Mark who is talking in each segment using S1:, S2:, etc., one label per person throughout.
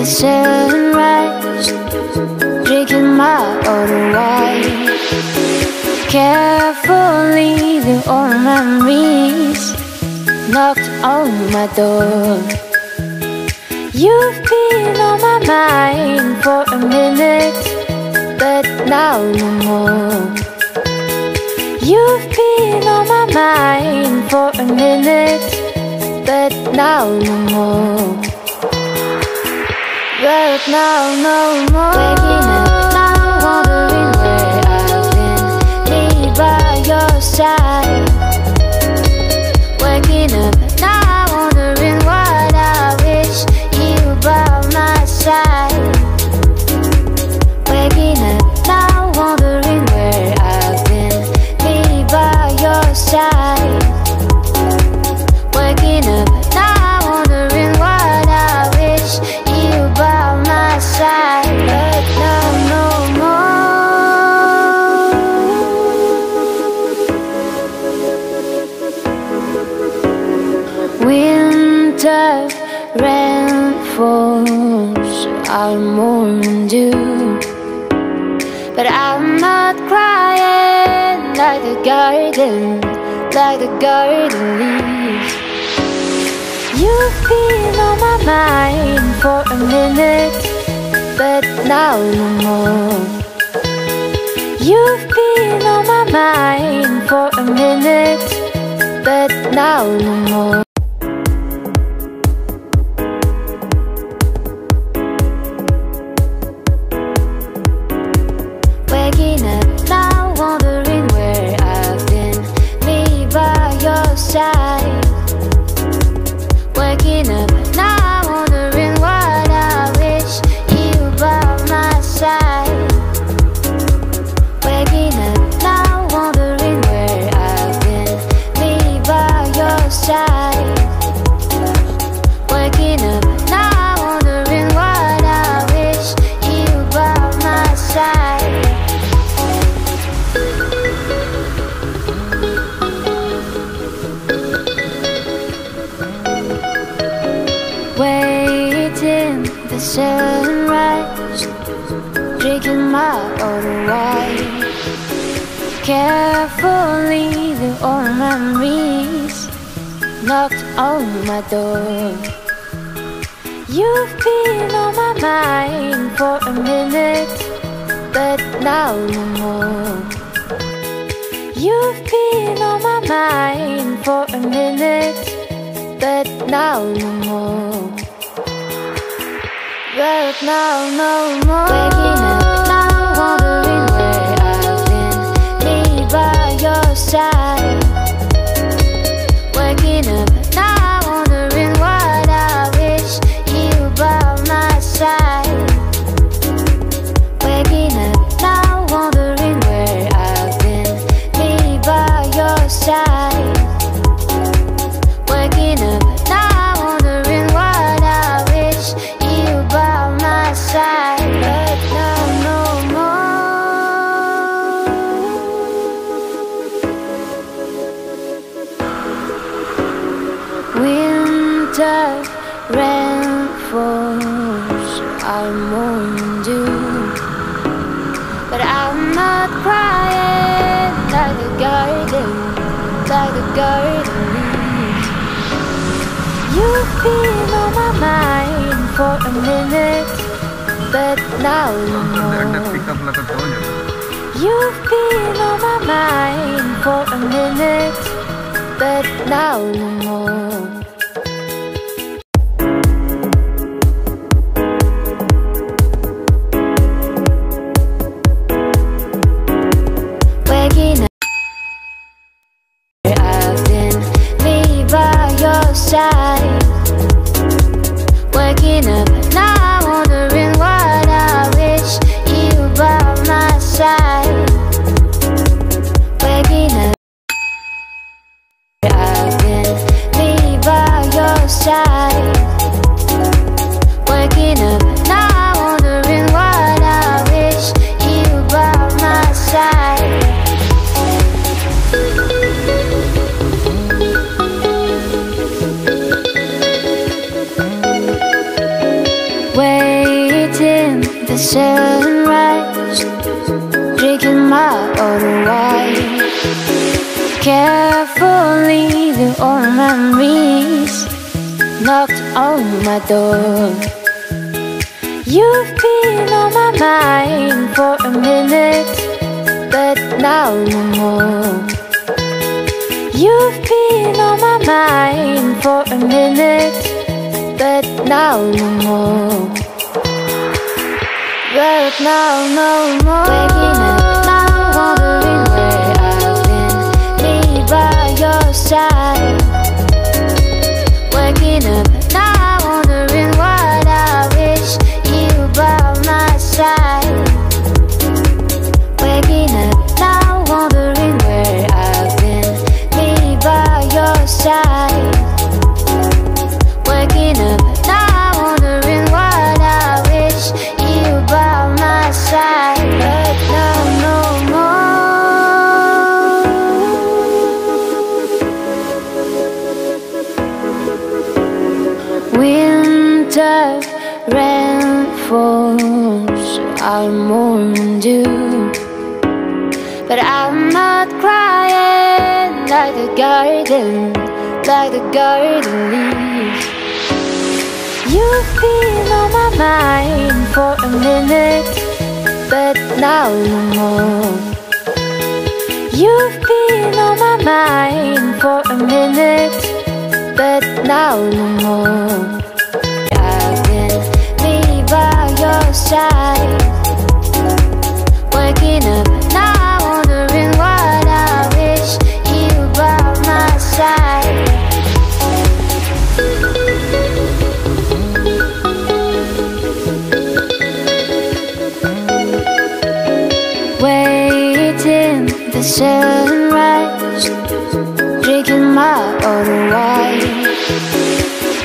S1: the sunrise, drinking my old wine. Carefully, the old memories knocked on my door. You've been on my mind for a minute, but now no more. You've been on my mind for a minute, but now no more. But now no more. Waking up now, wondering where I've been. Me by your side. Waking up like the garden leaves. You've been on my mind for a minute, but now no more. You've been on my mind for a minute, but now no more. Wine. Carefully, the old memories knocked on my door. You've been on my mind for a minute, but now no more. You've been on my mind for a minute, but now no more. But now no more. Waking up discouraged. You've been on my mind for a minute, but now
S2: you know.
S1: You've been on my mind for a minute, but now you know. Side. Carefully, the old memories knocked on my door. You've been on my mind for a minute, but now no more. You've been on my mind for a minute, but now no more. But now no more. Your garden, like the garden leaves. You've been on my mind for a minute, but now no more. You've been on my mind for a minute, but now no more. Been me by your side, waking up drinking my own wine.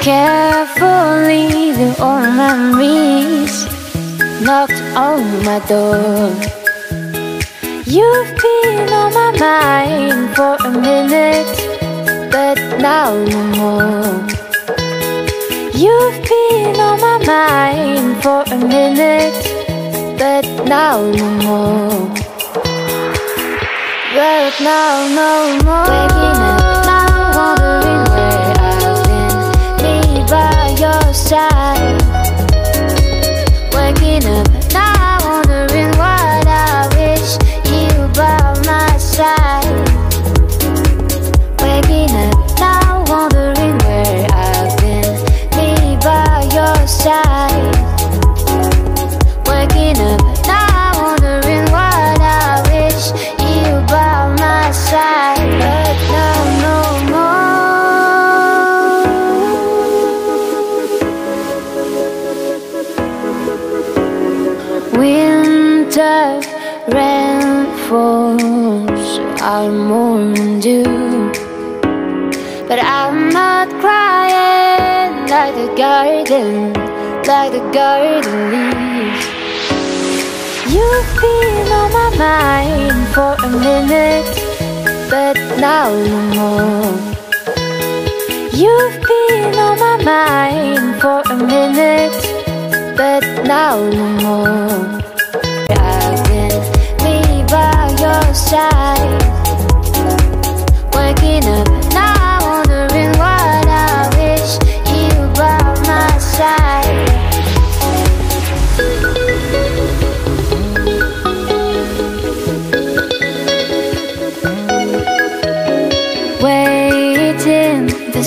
S1: Carefully, the old memories knocked on my door. You've been on my mind for a minute, but now no more. You've been on my mind for a minute, but now no more. But now no more. But now wondering what I wish. You by my side, but no more. Winter rain But I'm not crying like the garden, like the garden leaves. You've been on my mind for a minute, but now no more. You've been on my mind for a minute, but now no more. I've been me by your side, waking up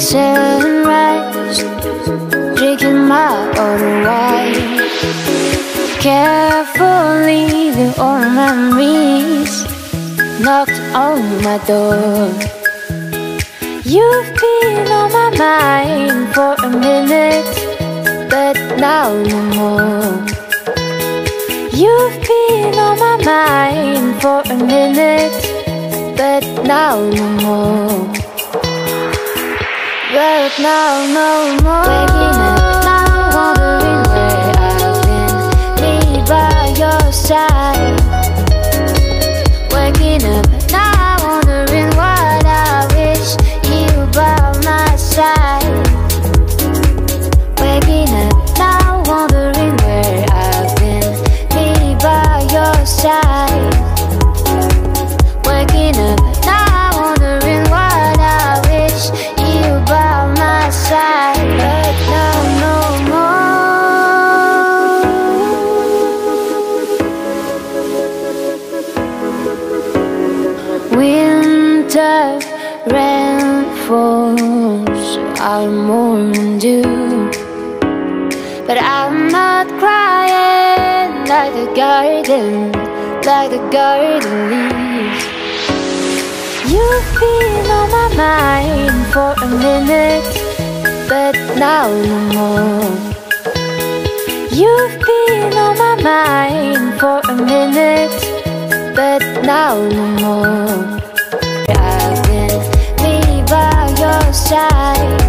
S1: sunrise, drinking my own wine. Carefully, the old memories knocked on my door. You've been on my mind for a minute, but now no more. You've been on my mind for a minute, but now no more. But now no more. Waking up now, wondering where I've been. Me by your side. Like the garden leaves. You've been on my mind for a minute But now no more. You've been on my mind for a minute But now no more. I've been me by your side